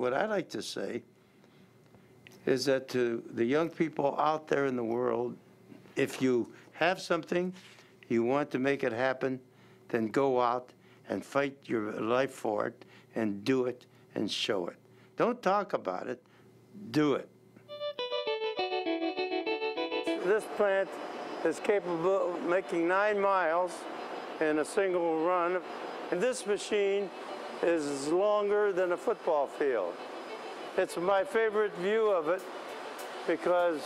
what I like to say is that to the young people out there in the world, if you have something, you want to make it happen, then go out and fight your life for it and do it and show it. Don't talk about it, do it. This plant is capable of making nine miles in a single run. And this machine is longer than a football field. It's my favorite view of it because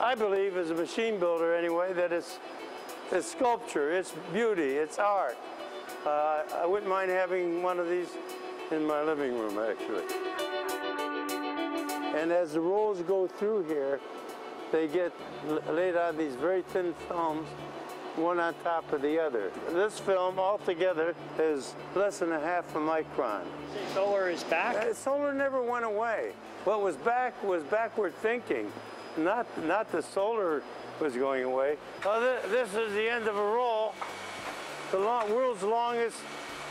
I believe as a machine builder anyway that it's, it's sculpture, it's beauty, it's art. Uh, I wouldn't mind having one of these in my living room actually. And as the rolls go through here, they get laid on these very thin films, one on top of the other. This film altogether is less than a half a micron. Solar is back. Uh, Solar never went away. What was back was backward thinking, not not the solar was going away. Oh, thi- this is the end of a roll. The long, world's longest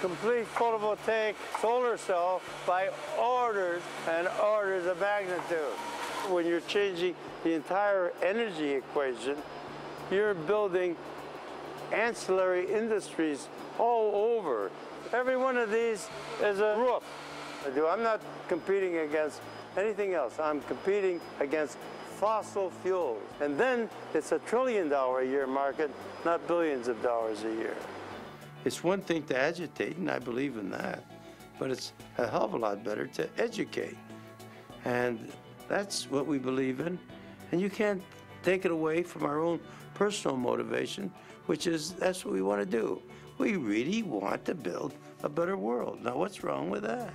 complete photovoltaic solar cell by orders and orders of magnitude. When you're changing the entire energy equation, you're building ancillary industries all over. Every one of these is a roof. I do. I'm not competing against anything else. I'm competing against fossil fuels. And then it's a trillion dollar a year market, not billions of dollars a year. It's one thing to agitate, and I believe in that, but it's a hell of a lot better to educate. And that's what we believe in. And you can't take it away from our own personal motivation, which is that's what we want to do. We really want to build a better world. Now, what's wrong with that?